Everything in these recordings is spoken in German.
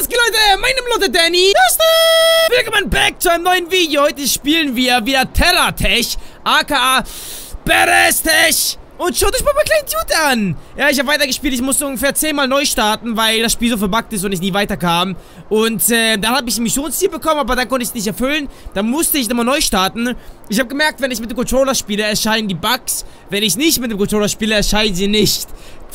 Was geht, Leute? Mein Name ist Danny. Willkommen back zu einem neuen Video. Heute spielen wir wieder Terratech, aka Berestech. Und schaut euch mal meinen kleinen Dude an. Ja, ich habe weitergespielt. Ich musste ungefähr zehnmal neu starten, weil das Spiel so verbuggt ist und ich nie weiterkam. Und äh, dann habe ich ein Missionsziel bekommen, aber dann konnte ich es nicht erfüllen. Dann musste ich nochmal neu starten. Ich habe gemerkt, wenn ich mit dem Controller spiele, erscheinen die Bugs. Wenn ich nicht mit dem Controller spiele, erscheinen sie nicht.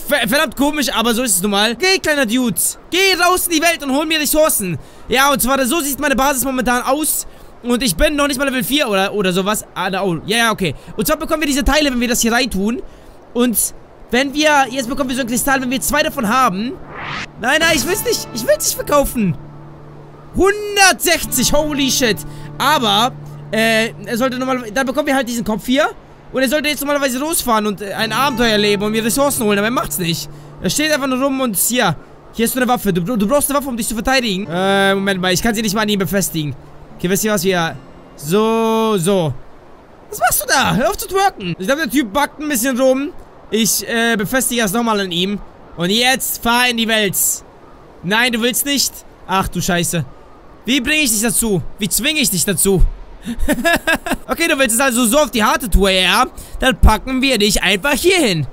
Verdammt komisch, aber so ist es nun mal. Geh, kleiner Dude. Geh raus in die Welt und hol mir Ressourcen. Ja, und zwar, so sieht meine Basis momentan aus. Und ich bin noch nicht mal Level 4 oder, oder sowas. Ah, da, oh, ja, ja, okay. Und zwar bekommen wir diese Teile, wenn wir das hier reintun. Und wenn wir, jetzt bekommen wir so ein Kristall, wenn wir zwei davon haben. Nein, nein, ich will es nicht. Ich will es nicht verkaufen. 160, holy shit. Aber, äh, er sollte normal, dann bekommen wir halt diesen Kopf hier. Und er sollte jetzt normalerweise losfahren und äh, ein Abenteuer erleben und mir Ressourcen holen, aber er macht's nicht. Er steht einfach nur rum und hier. Hier ist so eine Waffe. Du, du brauchst eine Waffe, um dich zu verteidigen. Äh, Moment mal, ich kann sie nicht mal an ihm befestigen. Okay, wisst ihr was wir... So, so. Was machst du da? Hör auf zu twerken. Ich glaube, der Typ backt ein bisschen rum. Ich, äh, befestige das nochmal an ihm. Und jetzt fahr in die Welt. Nein, du willst nicht? Ach du Scheiße. Wie bringe ich dich dazu? Wie zwinge ich dich dazu? okay, du willst es also so auf die harte Tour, ja? Dann packen wir dich einfach hier hin.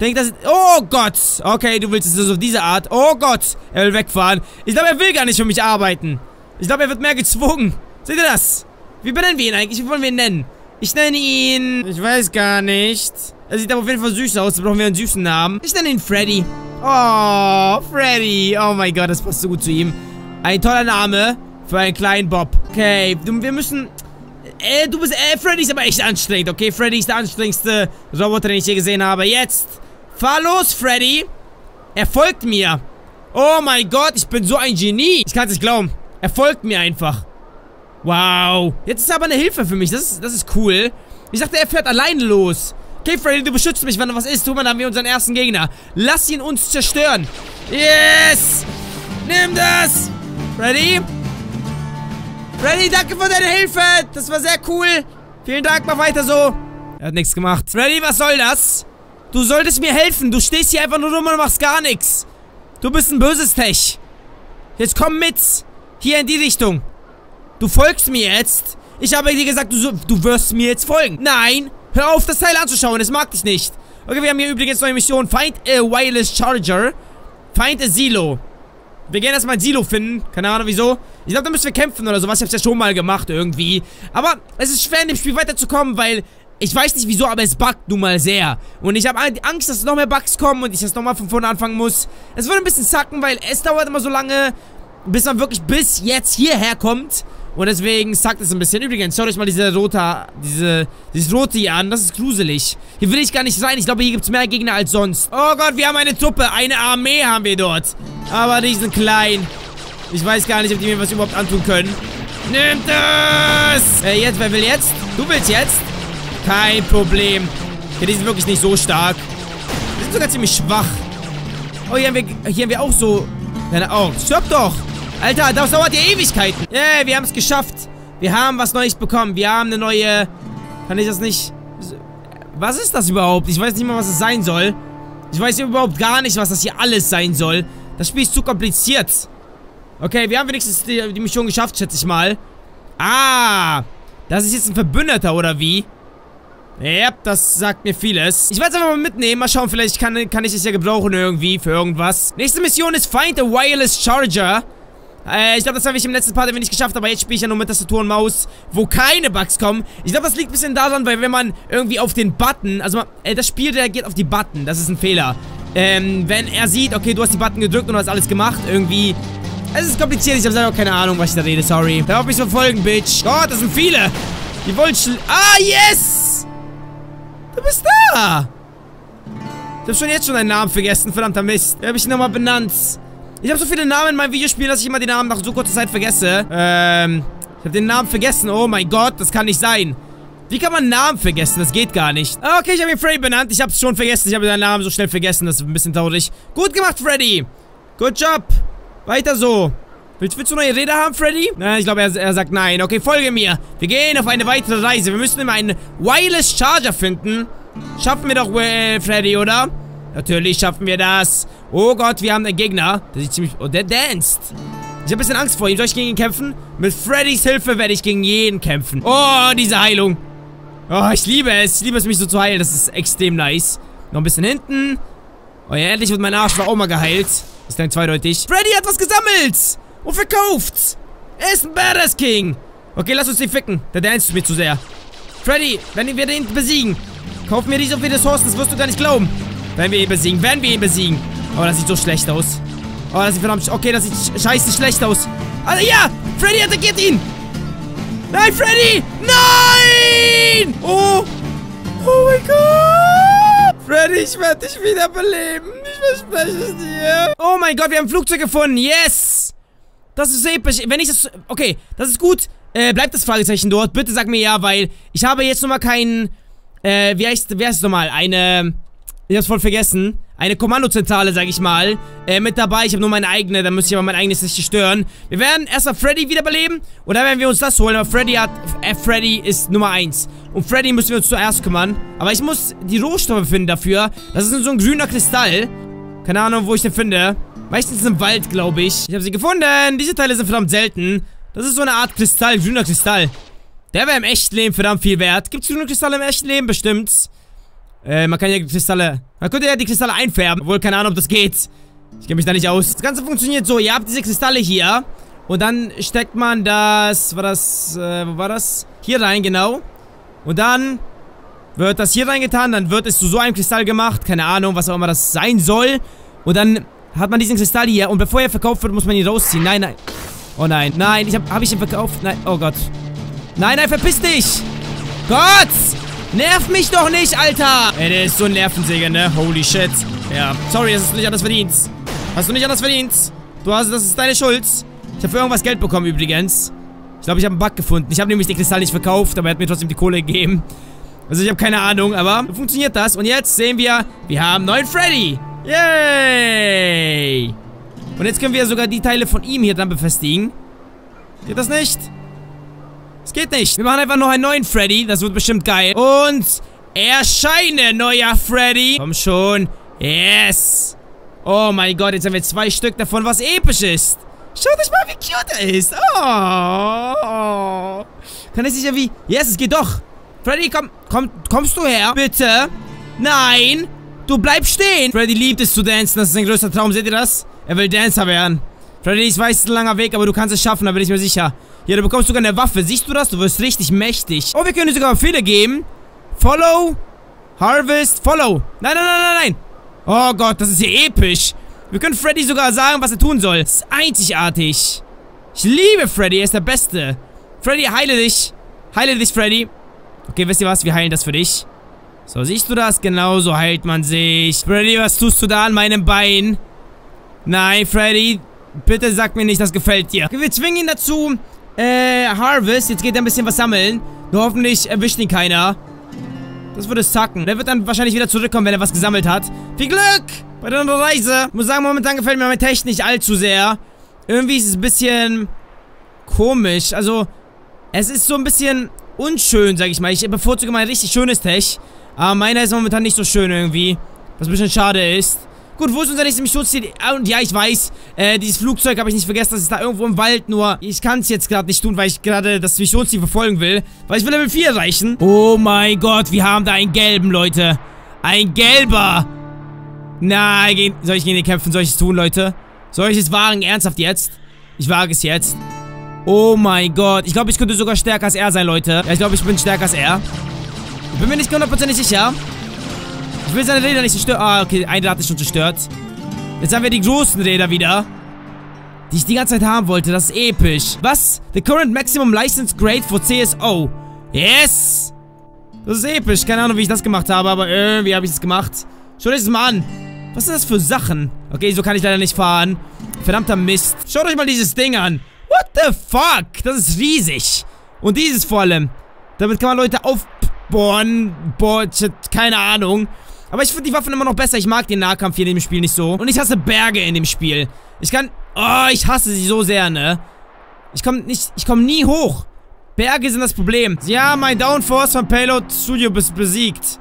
Denk das... Oh Gott. Okay, du willst es also auf diese Art. Oh Gott. Er will wegfahren. Ich glaube, er will gar nicht für mich arbeiten. Ich glaube, er wird mehr gezwungen. Seht ihr das? Wie benennen wir ihn eigentlich? Wie wollen wir ihn nennen? Ich nenne ihn... Ich weiß gar nicht. Er sieht aber auf jeden Fall süß aus. Da brauchen wir einen süßen Namen. Ich nenne ihn Freddy. Oh, Freddy. Oh mein Gott, das passt so gut zu ihm. Ein toller Name für einen kleinen Bob. Okay, wir müssen... Äh, du bist... Äh, Freddy ist aber echt anstrengend, okay? Freddy ist der anstrengendste Roboter, den ich je gesehen habe. Jetzt. Fahr los, Freddy. Er folgt mir. Oh mein Gott, ich bin so ein Genie. Ich kann es nicht glauben. Er folgt mir einfach. Wow. Jetzt ist er aber eine Hilfe für mich. Das ist, das ist cool. Ich dachte, er fährt alleine los. Okay, Freddy, du beschützt mich, wenn da was ist. Mal, dann haben wir unseren ersten Gegner. Lass ihn uns zerstören. Yes! Nimm das! Freddy? Freddy, danke für deine Hilfe. Das war sehr cool. Vielen Dank, mach weiter so. Er hat nichts gemacht. Freddy, was soll das? Du solltest mir helfen. Du stehst hier einfach nur rum und machst gar nichts. Du bist ein böses Tech. Jetzt komm mit. Hier in die Richtung. Du folgst mir jetzt. Ich habe dir gesagt, du, du wirst mir jetzt folgen. Nein. Hör auf, das Teil anzuschauen. Es mag dich nicht. Okay, wir haben hier übrigens neue Mission. Find a wireless charger. Find a Silo. Wir gehen erstmal ein Silo finden. Keine Ahnung wieso. Ich glaube, da müssen wir kämpfen oder sowas. Ich hab's ja schon mal gemacht irgendwie. Aber es ist schwer in dem Spiel weiterzukommen, weil ich weiß nicht wieso, aber es buggt nun mal sehr. Und ich habe Angst, dass noch mehr Bugs kommen und ich das nochmal von vorne anfangen muss. Es wird ein bisschen zacken, weil es dauert immer so lange, bis man wirklich bis jetzt hierher kommt. Und deswegen sagt es ein bisschen. Übrigens, schaut euch mal diese rote, diese, dieses rote hier an. Das ist gruselig. Hier will ich gar nicht rein. Ich glaube, hier gibt es mehr Gegner als sonst. Oh Gott, wir haben eine Truppe. Eine Armee haben wir dort. Aber die sind klein. Ich weiß gar nicht, ob die mir was überhaupt antun können. Nimmt das! Äh, jetzt, wer will jetzt? Du willst jetzt? Kein Problem. Okay, die sind wirklich nicht so stark. Die sind sogar ziemlich schwach. Oh, hier haben wir, hier haben wir auch so... Oh, stopp doch! Alter, das dauert ja Ewigkeiten. Yeah, wir haben es geschafft. Wir haben was Neues bekommen. Wir haben eine neue... Kann ich das nicht... Was ist das überhaupt? Ich weiß nicht mal, was es sein soll. Ich weiß überhaupt gar nicht, was das hier alles sein soll. Das Spiel ist zu kompliziert. Okay, wir haben wenigstens die, die Mission geschafft, schätze ich mal. Ah, das ist jetzt ein Verbündeter, oder wie? Ja, das sagt mir vieles. Ich werde es einfach mal mitnehmen. Mal schauen, vielleicht kann, kann ich es ja gebrauchen irgendwie für irgendwas. Nächste Mission ist Find a Wireless Charger. Äh, ich glaube, das habe ich im letzten Part nicht geschafft, aber jetzt spiele ich ja nur mit Tastatur und Maus, wo keine Bugs kommen. Ich glaube, das liegt ein bisschen daran, weil wenn man irgendwie auf den Button, also man, äh, das Spiel reagiert auf die Button, das ist ein Fehler. Ähm, wenn er sieht, okay, du hast die Button gedrückt und du hast alles gemacht, irgendwie... Es ist kompliziert, ich habe selber keine Ahnung, was ich da rede, sorry. Hör auf mich verfolgen, Bitch. Gott, das sind viele. Die wollen schl... Ah, yes! Du bist da! Ich habe schon jetzt schon deinen Namen vergessen, verdammter Mist. Wer habe ich nochmal benannt? Ich habe so viele Namen in meinem Videospiel, dass ich immer die Namen nach so kurzer Zeit vergesse. Ähm, ich habe den Namen vergessen. Oh mein Gott, das kann nicht sein. Wie kann man Namen vergessen? Das geht gar nicht. Okay, ich habe ihn Freddy benannt. Ich habe es schon vergessen. Ich habe seinen Namen so schnell vergessen. Das ist ein bisschen traurig. Gut gemacht, Freddy. Good job. Weiter so. Willst, willst du neue Rede haben, Freddy? Nein, ich glaube, er, er sagt nein. Okay, folge mir. Wir gehen auf eine weitere Reise. Wir müssen immer einen Wireless Charger finden. Schaffen wir doch, äh, Freddy, oder? Natürlich schaffen wir das. Oh Gott, wir haben einen Gegner. Der sieht ziemlich... Oh, der danced. Ich habe ein bisschen Angst vor ihm. Soll ich gegen ihn kämpfen? Mit Freddys Hilfe werde ich gegen jeden kämpfen. Oh, diese Heilung. Oh, ich liebe es. Ich liebe es, mich so zu heilen. Das ist extrem nice. Noch ein bisschen hinten. Oh ja, endlich wird mein Arsch auch mal geheilt. Das klingt zweideutig. Freddy hat was gesammelt. Und verkauft. Er ist ein Badass King. Okay, lass uns den ficken. Der dance mir zu sehr. Freddy, wenn wir den besiegen, kauf mir diese so viele Ressourcen. Das wirst du gar nicht glauben. Wenn wir ihn besiegen. Wenn wir ihn besiegen. Oh, das sieht so schlecht aus. Oh, das sieht verdammt... Okay, das sieht scheiße schlecht aus. Also, ja! Freddy attackiert ihn! Nein, Freddy! Nein! Oh! Oh mein Gott! Freddy, ich werde dich wiederbeleben. Ich verspreche es dir. Oh mein Gott, wir haben ein Flugzeug gefunden. Yes! Das ist episch. Wenn ich das... Okay, das ist gut. Äh, bleibt das Fragezeichen dort. Bitte sag mir ja, weil ich habe jetzt nochmal keinen... Äh, wie heißt, wie heißt es nochmal? Eine... Ich hab's voll vergessen. Eine Kommandozentrale, sag ich mal, äh, mit dabei. Ich habe nur meine eigene, da müsste ich aber mein eigenes nicht stören. Wir werden erstmal Freddy wiederbeleben und dann werden wir uns das holen. Aber Freddy hat, äh, Freddy ist Nummer 1. Um Freddy müssen wir uns zuerst kümmern. Aber ich muss die Rohstoffe finden dafür. Das ist so ein grüner Kristall. Keine Ahnung, wo ich den finde. Meistens im Wald, glaube ich. Ich habe sie gefunden. Diese Teile sind verdammt selten. Das ist so eine Art Kristall, grüner Kristall. Der wäre im echten Leben verdammt viel wert. Gibt es grüne Kristalle im echten Leben? Bestimmt. Äh, man kann ja Kristalle... Man könnte ja die Kristalle einfärben. Obwohl, keine Ahnung, ob das geht. Ich kenne mich da nicht aus. Das Ganze funktioniert so. Ihr habt diese Kristalle hier. Und dann steckt man das... War das... Äh, wo war das? Hier rein, genau. Und dann wird das hier reingetan. Dann wird es zu so einem Kristall gemacht. Keine Ahnung, was auch immer das sein soll. Und dann hat man diesen Kristall hier. Und bevor er verkauft wird, muss man ihn rausziehen. Nein, nein. Oh nein. Nein, ich hab, hab ich ihn verkauft? Nein. Oh Gott. Nein, nein, verpiss dich. Gott! Nerv mich doch nicht, Alter! Ey, der ist so ein Nervensäger, ne? Holy shit. Ja, sorry, das ist nicht anders verdient. Hast du nicht anders verdient? Du hast, das ist deine Schuld. Ich habe für irgendwas Geld bekommen übrigens. Ich glaube, ich habe einen Bug gefunden. Ich habe nämlich den Kristall nicht verkauft, aber er hat mir trotzdem die Kohle gegeben. Also ich habe keine Ahnung, aber so funktioniert das. Und jetzt sehen wir, wir haben neuen Freddy. Yay! Und jetzt können wir sogar die Teile von ihm hier dann befestigen. Geht das nicht? Es geht nicht. Wir machen einfach noch einen neuen Freddy. Das wird bestimmt geil. Und erscheine, neuer Freddy. Komm schon. Yes. Oh mein Gott, jetzt haben wir zwei Stück davon, was episch ist. Schaut euch mal, wie cute er ist. Oh. Kann es nicht irgendwie... Yes, es geht doch. Freddy, komm, komm, kommst du her? Bitte. Nein. Du bleibst stehen. Freddy liebt es zu dancen. Das ist sein größter Traum. Seht ihr das? Er will Dancer werden. Freddy, ich weiß, es ist ein langer Weg, aber du kannst es schaffen, da bin ich mir sicher. Ja, du bekommst sogar eine Waffe. Siehst du das? Du wirst richtig mächtig. Oh, wir können dir sogar Befehle geben. Follow. Harvest. Follow. Nein, nein, nein, nein, nein. Oh Gott, das ist hier episch. Wir können Freddy sogar sagen, was er tun soll. Das ist einzigartig. Ich liebe Freddy. Er ist der Beste. Freddy, heile dich. Heile dich, Freddy. Okay, wisst ihr was? Wir heilen das für dich. So, siehst du das? Genau so heilt man sich. Freddy, was tust du da an meinem Bein? Nein, Freddy. Bitte sag mir nicht, das gefällt dir. Okay, wir zwingen ihn dazu, äh, Harvest. Jetzt geht er ein bisschen was sammeln. Nur hoffentlich erwischt ihn keiner. Das würde zacken. Der wird dann wahrscheinlich wieder zurückkommen, wenn er was gesammelt hat. Viel Glück bei der Reise. Ich muss sagen, momentan gefällt mir mein Tech nicht allzu sehr. Irgendwie ist es ein bisschen komisch. Also, es ist so ein bisschen unschön, sag ich mal. Ich bevorzuge mein richtig schönes Tech. Aber meiner ist momentan nicht so schön irgendwie. Was ein bisschen schade ist. Gut, wo ist unser nächstes Missionsziel? Ah, und ja, ich weiß, äh, dieses Flugzeug habe ich nicht vergessen, das ist da irgendwo im Wald, nur ich kann es jetzt gerade nicht tun, weil ich gerade das Missionsziel verfolgen will, weil ich will Level 4 erreichen. Oh mein Gott, wir haben da einen gelben, Leute. Ein gelber. Nein, soll ich gegen den kämpfen? Soll ich es tun, Leute? Soll ich es wagen? Ernsthaft jetzt? Ich wage es jetzt. Oh mein Gott. Ich glaube, ich könnte sogar stärker als er sein, Leute. Ja, ich glaube, ich bin stärker als er. Bin mir nicht hundertprozentig sicher. Ich will seine Räder nicht zerstören. Ah, okay, ein Rad ist schon zerstört. Jetzt haben wir die großen Räder wieder. Die ich die ganze Zeit haben wollte. Das ist episch. Was? The current maximum license grade for CSO. Yes! Das ist episch. Keine Ahnung, wie ich das gemacht habe, aber irgendwie habe ich es gemacht. Schaut euch das mal an. Was sind das für Sachen? Okay, so kann ich leider nicht fahren. Verdammter Mist. Schaut euch mal dieses Ding an. What the fuck? Das ist riesig. Und dieses vor allem. Damit kann man Leute aufbohren. Boah, keine Ahnung. Aber ich finde die Waffen immer noch besser. Ich mag den Nahkampf hier in dem Spiel nicht so. Und ich hasse Berge in dem Spiel. Ich kann... Oh, ich hasse sie so sehr, ne? Ich komme nicht... Ich komme nie hoch. Berge sind das Problem. Sie haben ein Downforce von Payload Studio bes besiegt.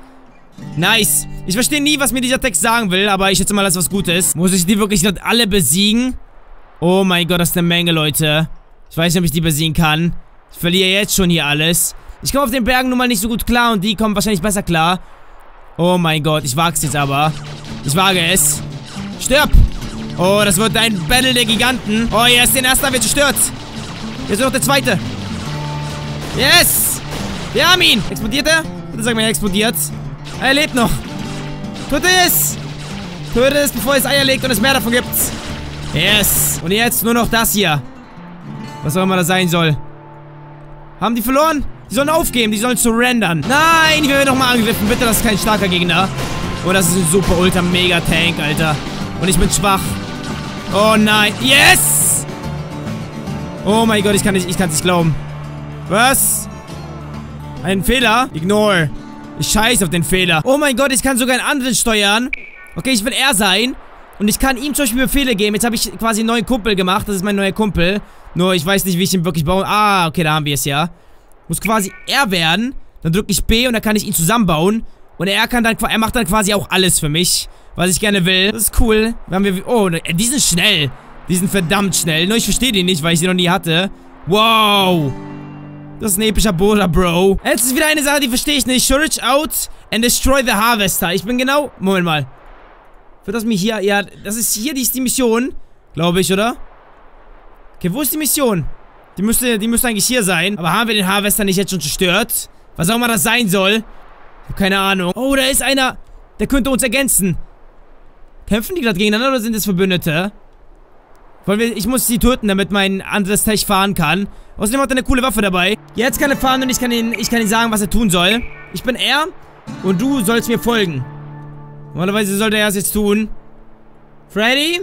Nice. Ich verstehe nie, was mir dieser Text sagen will, aber ich schätze mal, dass was Gutes. Muss ich die wirklich alle besiegen? Oh mein Gott, das ist eine Menge, Leute. Ich weiß nicht, ob ich die besiegen kann. Ich verliere jetzt schon hier alles. Ich komme auf den Bergen nun mal nicht so gut klar und die kommen wahrscheinlich besser klar. Oh mein Gott, ich wage es jetzt aber. Ich wage es. Stirb! Oh, das wird ein Battle der Giganten. Oh, yes, den ersten haben wir zerstört. Jetzt noch der zweite. Yes! Wir haben ihn! Explodiert er? Bitte sag mal, er explodiert. Er lebt noch. Töte es! Töte es, bevor es Eier legt und es mehr davon gibt. Yes! Und jetzt nur noch das hier. Was auch immer das sein soll. Haben die verloren? Die sollen aufgeben, die sollen surrendern. Nein, ich werde nochmal angegriffen. Bitte, das ist kein starker Gegner. Oh, das ist ein super ultra mega Tank, Alter. Und ich bin schwach. Oh nein. Yes! Oh mein Gott, ich kann nicht, ich kann nicht glauben. Was? Ein Fehler? Ignore. Ich scheiße auf den Fehler. Oh mein Gott, ich kann sogar einen anderen steuern. Okay, ich will er sein. Und ich kann ihm zum Beispiel Befehle geben. Jetzt habe ich quasi einen neuen Kumpel gemacht. Das ist mein neuer Kumpel. Nur, ich weiß nicht, wie ich ihn wirklich baue. Ah, okay, da haben wir es ja. Muss quasi er werden. Dann drücke ich B und dann kann ich ihn zusammenbauen. Und er kann dann, er macht dann quasi auch alles für mich. Was ich gerne will. Das ist cool. Haben wir, oh, die sind schnell. Die sind verdammt schnell. Nur ich verstehe die nicht, weil ich sie noch nie hatte. Wow. Das ist ein epischer Boulder, Bro. Jetzt ist wieder eine Sache, die verstehe ich nicht. Shurich out and destroy the Harvester. Ich bin genau... Moment mal. Wird das mir hier... Ja, das ist hier die, ist die Mission. Glaube ich, oder? Okay, wo ist die Mission? Die müsste, die müsste eigentlich hier sein. Aber haben wir den Harvester nicht jetzt schon zerstört? Was auch immer das sein soll. Ich habe keine Ahnung. Oh, da ist einer. Der könnte uns ergänzen. Kämpfen die gerade gegeneinander oder sind es Verbündete? Wollen wir, ich muss sie töten, damit mein anderes Tech fahren kann. Außerdem hat er eine coole Waffe dabei. Jetzt kann er fahren und ich kann ihn, ich kann ihm sagen, was er tun soll. Ich bin er und du sollst mir folgen. Normalerweise sollte er es jetzt tun. Freddy?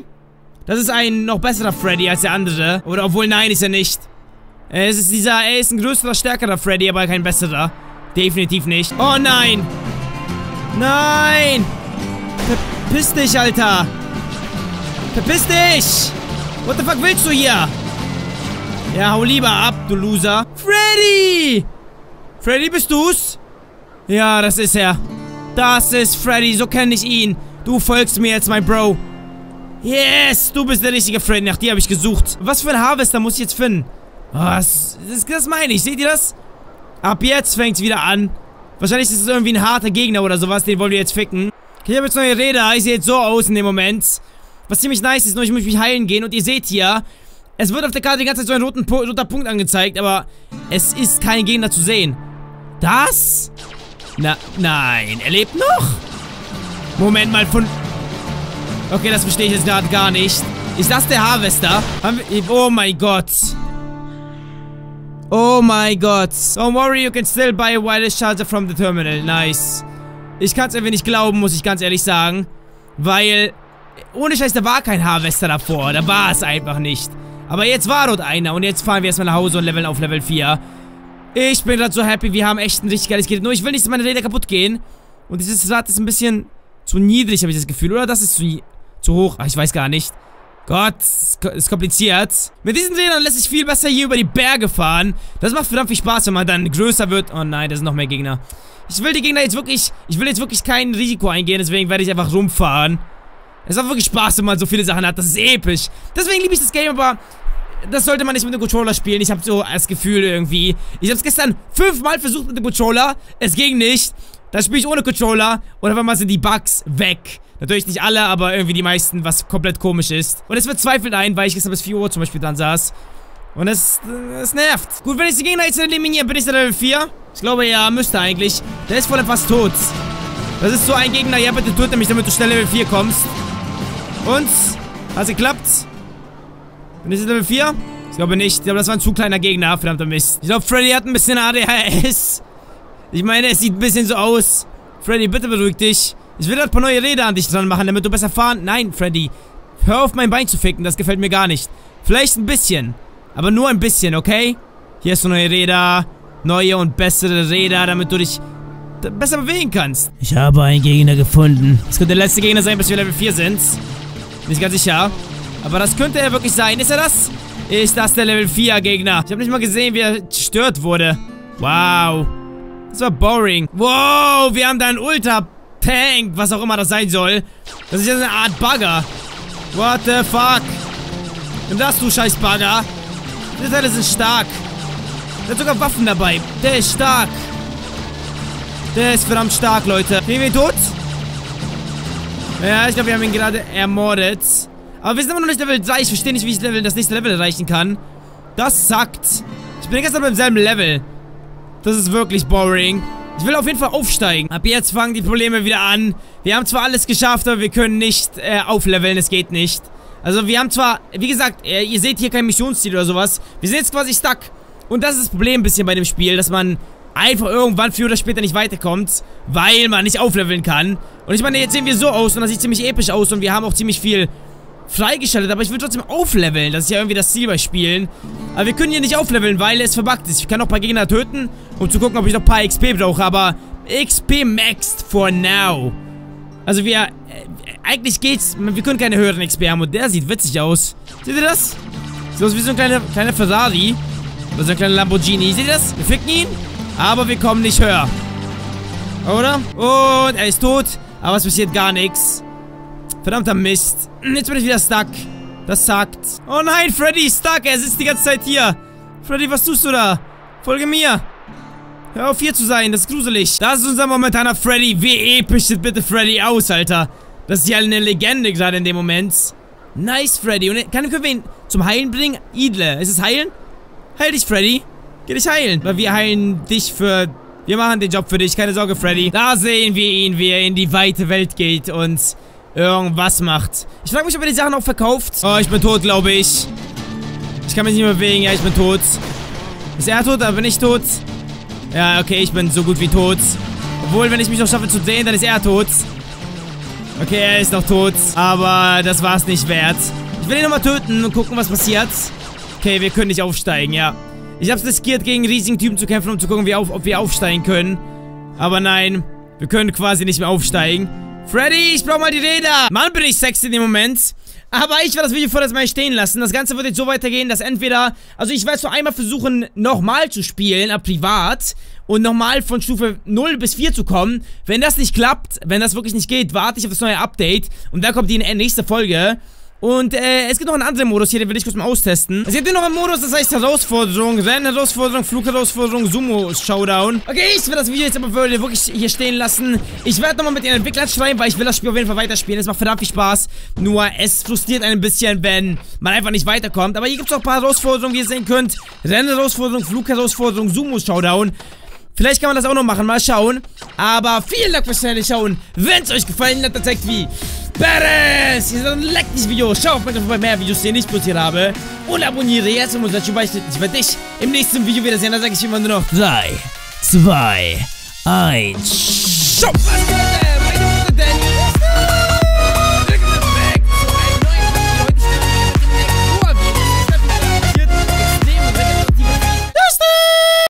Das ist ein noch besserer Freddy als der andere. Oder obwohl, nein, ist er nicht. Es ist dieser, er ist ein größerer, stärkerer Freddy, aber kein besserer. Definitiv nicht. Oh nein! Nein! Verpiss dich, Alter! Verpiss dich! What the fuck willst du hier? Ja, hau lieber ab, du Loser. Freddy! Freddy, bist du's? Ja, das ist er. Das ist Freddy, so kenne ich ihn. Du folgst mir jetzt, mein Bro. Yes, du bist der richtige Freddy, nach dir habe ich gesucht. Was für ein Harvester muss ich jetzt finden? Was? Das, das meine ich, seht ihr das? Ab jetzt fängt's wieder an. Wahrscheinlich ist es irgendwie ein harter Gegner oder sowas, den wollen wir jetzt ficken. Okay, ich habe jetzt neue Räder. Ich sehe jetzt so aus in dem Moment. Was ziemlich nice ist, nur ich muss mich heilen gehen. Und ihr seht hier, es wird auf der Karte die ganze Zeit so ein roten, roter Punkt angezeigt, aber es ist kein Gegner zu sehen. Das? Na, nein. Er lebt noch? Moment mal, von... Okay, das verstehe ich jetzt gerade gar nicht. Ist das der Harvester? oh mein Gott. Oh mein Gott. Don't worry, you can still buy a wireless charger from the terminal. Nice. Ich kann es einfach nicht glauben, muss ich ganz ehrlich sagen. Weil, ohne Scheiß, da war kein Harvester davor. Da war es einfach nicht. Aber jetzt war dort einer und jetzt fahren wir erstmal nach Hause und leveln auf Level 4. Ich bin gerade so happy, wir haben echt ein richtig geiles Gerät. Nur ich will nicht, dass meine Räder kaputt gehen. Und dieses Rad ist ein bisschen zu niedrig, habe ich das Gefühl. Oder das ist zu, zu hoch. Ach, ich weiß gar nicht. Gott, ist kompliziert. Mit diesen Rädern lässt sich viel besser hier über die Berge fahren. Das macht verdammt viel Spaß, wenn man dann größer wird. Oh nein, da sind noch mehr Gegner. Ich will die Gegner jetzt wirklich, ich will jetzt wirklich kein Risiko eingehen, deswegen werde ich einfach rumfahren. Es macht wirklich Spaß, wenn man so viele Sachen hat. Das ist episch. Deswegen liebe ich das Game, aber das sollte man nicht mit dem Controller spielen. Ich habe so das Gefühl irgendwie. Ich habe es gestern fünfmal versucht mit dem Controller. Es ging nicht. Da spiele ich ohne Controller und auf einmal sind die Bugs weg. Natürlich nicht alle, aber irgendwie die meisten, was komplett komisch ist. Und es verzweifelt ein, weil ich gestern bis 4 Uhr zum Beispiel dran saß. Und es, es nervt. Gut, wenn ich die Gegner jetzt eliminiere, bin ich der Level 4? Ich glaube, ja, müsste eigentlich. Der ist voll etwas tot. Das ist so ein Gegner. Ja, bitte töte mich, damit du schnell Level 4 kommst. Und? Hat's geklappt? Bin ich Level 4? Ich glaube nicht. Ich glaube, das war ein zu kleiner Gegner. Verdammter Mist. Ich glaube, Freddy hat ein bisschen ADHS. Ich meine, es sieht ein bisschen so aus. Freddy, bitte beruhig dich. Ich will ein paar neue Räder an dich dran machen, damit du besser fahren... Nein, Freddy. Hör auf, mein Bein zu ficken. Das gefällt mir gar nicht. Vielleicht ein bisschen. Aber nur ein bisschen, okay? Hier hast du neue Räder. Neue und bessere Räder, damit du dich besser bewegen kannst. Ich habe einen Gegner gefunden. Das könnte der letzte Gegner sein, bis wir Level 4 sind. Nicht ganz sicher. Aber das könnte er wirklich sein. Ist er das? Ist das der Level 4 Gegner? Ich habe nicht mal gesehen, wie er zerstört wurde. Wow. Das war boring. Wow, wir haben da einen Ultra-Tank, was auch immer das sein soll. Das ist ja eine Art Bagger. What the fuck? Und das, du scheiß Bagger. Diese Teile sind stark. Der hat sogar Waffen dabei. Der ist stark. Der ist verdammt stark, Leute. Kriegen wir tot? Ja, ich glaube, wir haben ihn gerade ermordet. Aber wir sind immer noch nicht Level 3. Ich verstehe nicht, wie ich Level, das nächste Level erreichen kann. Das sackt. Ich bin gestern beim selben Level. Das ist wirklich boring. Ich will auf jeden Fall aufsteigen. Ab jetzt fangen die Probleme wieder an. Wir haben zwar alles geschafft, aber wir können nicht äh, aufleveln. Es geht nicht. Also wir haben zwar, wie gesagt, äh, ihr seht hier kein Missionsziel oder sowas. Wir sind jetzt quasi stuck. Und das ist das Problem ein bisschen bei dem Spiel, dass man einfach irgendwann früher oder später nicht weiterkommt, weil man nicht aufleveln kann. Und ich meine, jetzt sehen wir so aus und das sieht ziemlich episch aus und wir haben auch ziemlich viel freigeschaltet, aber ich will trotzdem aufleveln. Das ist ja irgendwie das Ziel bei Spielen. Aber wir können hier nicht aufleveln, weil es verbuggt ist. Ich kann noch ein paar Gegner töten, um zu gucken, ob ich noch ein paar XP brauche, aber XP maxed for now. Also wir, äh, eigentlich geht's, wir können keine höheren XP haben und der sieht witzig aus. Seht ihr das? Sieht aus wie so ein kleiner, kleiner Ferrari. Oder so ein kleiner Lamborghini. Seht ihr das? Wir ficken ihn, aber wir kommen nicht höher. Oder? Und er ist tot, aber es passiert gar nichts. Verdammter Mist. Jetzt bin ich wieder stuck. Das sagt. Oh nein, Freddy ist stuck. Er sitzt die ganze Zeit hier. Freddy, was tust du da? Folge mir. Hör auf hier zu sein. Das ist gruselig. Das ist unser momentaner Freddy. Wie episch sieht bitte Freddy aus, Alter. Das ist ja eine Legende gerade in dem Moment. Nice, Freddy. Und kann, können wir ihn zum Heilen bringen? Idle. Ist es heilen? Heil dich, Freddy. Geh dich heilen. Weil wir heilen dich für... Wir machen den Job für dich. Keine Sorge, Freddy. Da sehen wir ihn, wie er in die weite Welt geht und irgendwas macht. Ich frage mich, ob er die Sachen auch verkauft. Oh, ich bin tot, glaube ich. Ich kann mich nicht mehr bewegen. Ja, ich bin tot. Ist er tot, aber bin ich tot? Ja, okay, ich bin so gut wie tot. Obwohl, wenn ich mich noch schaffe zu drehen, dann ist er tot. Okay, er ist noch tot. Aber das war es nicht wert. Ich will ihn nochmal töten und gucken, was passiert. Okay, wir können nicht aufsteigen, ja. Ich hab's riskiert, gegen riesigen Typen zu kämpfen, um zu gucken, wie auf, ob wir aufsteigen können. Aber nein, wir können quasi nicht mehr aufsteigen. Freddy, ich brauch mal die Räder. Mann, bin ich sexy in dem Moment. Aber ich werde das Video vorerst mal stehen lassen. Das Ganze wird jetzt so weitergehen, dass entweder... Also ich werde es nur einmal versuchen, nochmal zu spielen, aber privat. Und nochmal von Stufe 0 bis 4 zu kommen. Wenn das nicht klappt, wenn das wirklich nicht geht, warte ich auf das neue Update. Und dann kommt die nächste Folge. Und äh, es gibt noch einen anderen Modus hier, den will ich kurz mal austesten. Es gibt hier noch einen Modus, das heißt Herausforderung, Rennherausforderung, Flugherausforderung, Sumo-Showdown. Okay, ich will das Video jetzt aber wirklich hier stehen lassen. Ich werde nochmal mit den Entwicklern schreiben, weil ich will das Spiel auf jeden Fall weiterspielen. Es macht verdammt viel Spaß. Nur es frustriert ein bisschen, wenn man einfach nicht weiterkommt. Aber hier gibt es auch ein paar Herausforderungen, wie ihr sehen könnt. Rennherausforderung, Flugherausforderung, Sumo-Showdown. Vielleicht kann man das auch noch machen, mal schauen. Aber vielen Dank fürs Schauen. Wenn es euch gefallen hat, dann zeigt wie Badass! Hier ist ein leckes Video. Schau auf meine vorbei mehr Videos, die ich nicht produziert habe. Und abonniere jetzt, um uns dazu beichtet. Ich werde dich im nächsten Video wiedersehen. Da sage ich immer nur noch 3, 2, 1. Schau!